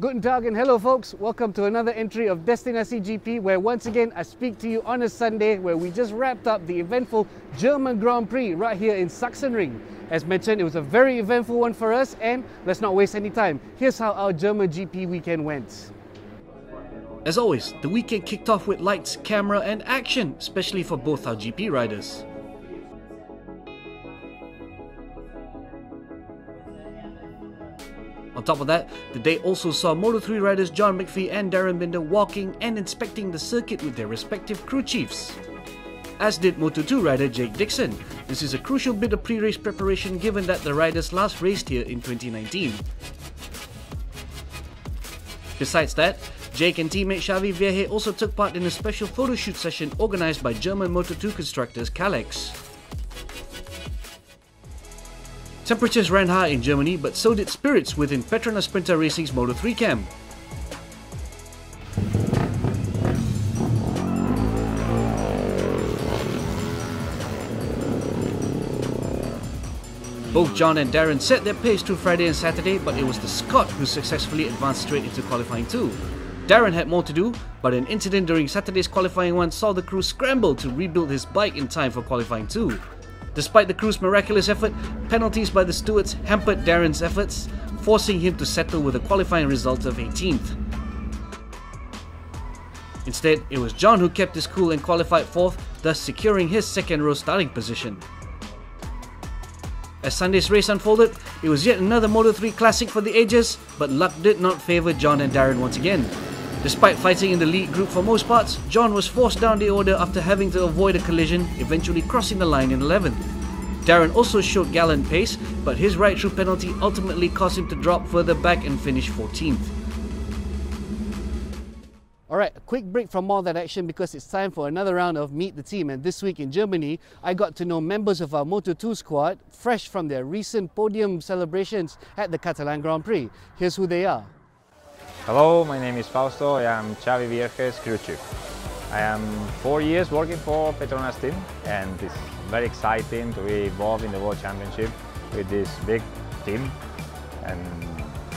Guten Tag and hello folks, welcome to another entry of Destinasi GP where once again I speak to you on a Sunday where we just wrapped up the eventful German Grand Prix right here in Sachsenring. As mentioned, it was a very eventful one for us and let's not waste any time. Here's how our German GP weekend went. As always, the weekend kicked off with lights, camera and action, especially for both our GP riders. On top of that, the day also saw Moto3 riders John McPhee and Darryn Binder walking and inspecting the circuit with their respective crew chiefs. As did Moto2 rider Jake Dixon. This is a crucial bit of pre-race preparation given that the riders last raced here in 2019. Besides that, Jake and teammate Xavi Vierge also took part in a special photo shoot session organized by German Moto2 constructors Kalex. Temperatures ran high in Germany, but so did spirits within Petronas Sprinta Racing's Moto3 camp. Both John and Darryn set their pace through Friday and Saturday, but it was the Scot who successfully advanced straight into qualifying 2. Darryn had more to do, but an incident during Saturday's qualifying 1 saw the crew scramble to rebuild his bike in time for qualifying 2. Despite the crew's miraculous effort, penalties by the stewards hampered Darryn's efforts, forcing him to settle with a qualifying result of 18th. Instead, it was John who kept his cool and qualified 4th, thus securing his second row starting position. As Sunday's race unfolded, it was yet another Moto3 classic for the ages, but luck did not favour John and Darryn once again. Despite fighting in the lead group for most parts, John was forced down the order after having to avoid a collision, eventually crossing the line in 11th. Darryn also showed gallant pace, but his ride through penalty ultimately caused him to drop further back and finish 14th. Alright, a quick break from all that action because it's time for another round of Meet the Team. And this week in Germany, I got to know members of our Moto2 squad fresh from their recent podium celebrations at the Catalan Grand Prix. Here's who they are. Hello, my name is Fausto. I am Xavi Vierge's crew chief. I am four years working for Petronas team and it's very exciting to be involved in the World Championship with this big team and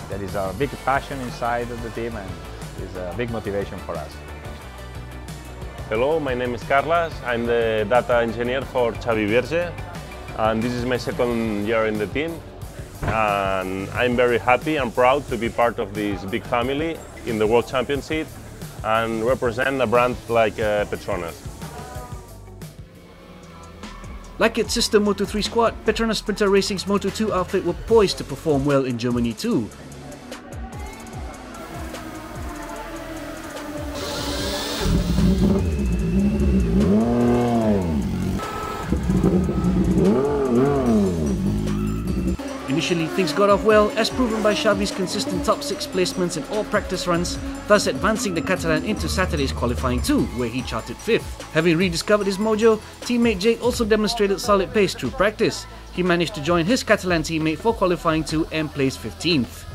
there is a big passion inside of the team and it's a big motivation for us. Hello, my name is Carlos. I'm the data engineer for Xavi Vierge and this is my second year in the team and I'm very happy and proud to be part of this big family in the World Championship and represent a brand like uh, Petronas. Like its sister Moto3 squad, Petronas Sprinta Racing's Moto2 outfit were poised to perform well in Germany too. Initially, things got off well, as proven by Xavi's consistent top 6 placements in all practice runs, thus advancing the Catalan into Saturday's qualifying 2, where he charted 5th. Having rediscovered his mojo, teammate Jake also demonstrated solid pace through practice. He managed to join his Catalan teammate for qualifying 2 and placed 15th.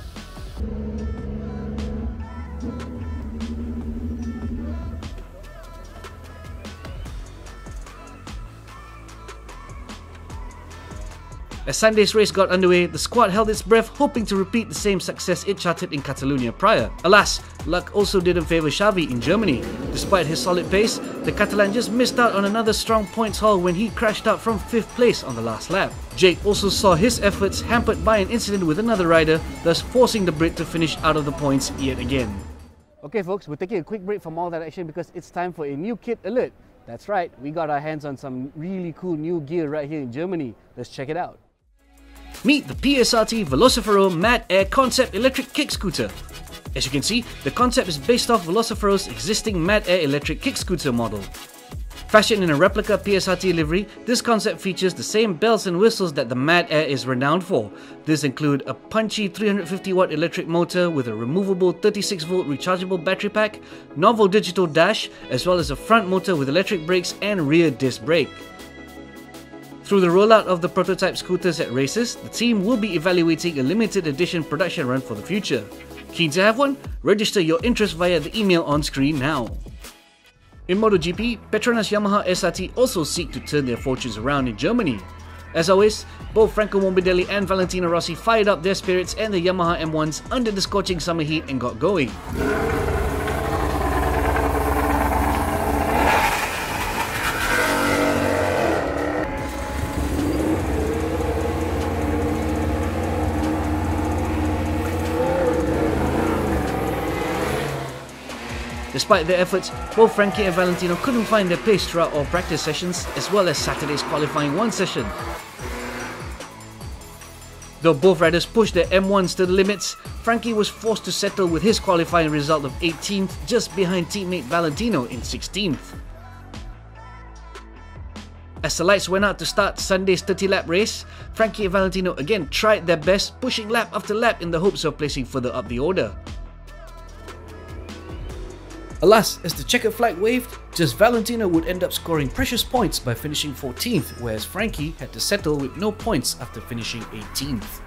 As Sunday's race got underway, the squad held its breath hoping to repeat the same success it charted in Catalonia prior. Alas, luck also didn't favour Xavi in Germany. Despite his solid pace, the Catalan just missed out on another strong points haul when he crashed out from 5th place on the last lap. Jake also saw his efforts hampered by an incident with another rider, thus forcing the Brit to finish out of the points yet again. Okay folks, we're taking a quick break from all that action because it's time for a new kit alert. That's right, we got our hands on some really cool new gear right here in Germany. Let's check it out. Meet the PSRT Velocifero Mad Air Concept Electric Kick Scooter. As you can see, the concept is based off Velocifero's existing Mad Air electric kick scooter model. Fashioned in a replica PSRT livery, this concept features the same bells and whistles that the Mad Air is renowned for. These include a punchy 350 watt electric motor with a removable 36 volt rechargeable battery pack, novel digital dash, as well as a front motor with electric brakes and rear disc brake. Through the rollout of the prototype scooters at races, the team will be evaluating a limited edition production run for the future. Keen to have one? Register your interest via the email on screen now. In MotoGP, Petronas Yamaha SRT also seek to turn their fortunes around in Germany. As always, both Franco Morbidelli and Valentino Rossi fired up their spirits and the Yamaha M1s under the scorching summer heat and got going. Despite their efforts, both Frankie and Valentino couldn't find their pace throughout all practice sessions as well as Saturday's qualifying one session. Though both riders pushed their M1s to the limits, Frankie was forced to settle with his qualifying result of 18th, just behind teammate Valentino in 16th. As the lights went out to start Sunday's 30 lap race, Frankie and Valentino again tried their best, pushing lap after lap in the hopes of placing further up the order. Alas, as the checkered flag waved, just Valentino would end up scoring precious points by finishing 14th, whereas Frankie had to settle with no points after finishing 18th.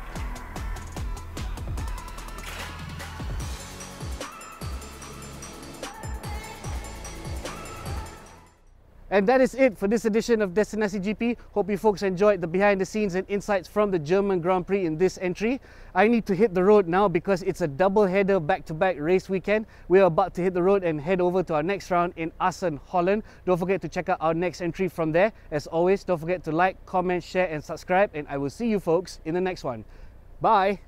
And that is it for this edition of Destinasi GP. Hope you folks enjoyed the behind the scenes and insights from the German Grand Prix in this entry. I need to hit the road now because it's a double header back to back race weekend. We're about to hit the road and head over to our next round in Assen, Holland. Don't forget to check out our next entry from there. As always, don't forget to like, comment, share, and subscribe. And I will see you folks in the next one. Bye.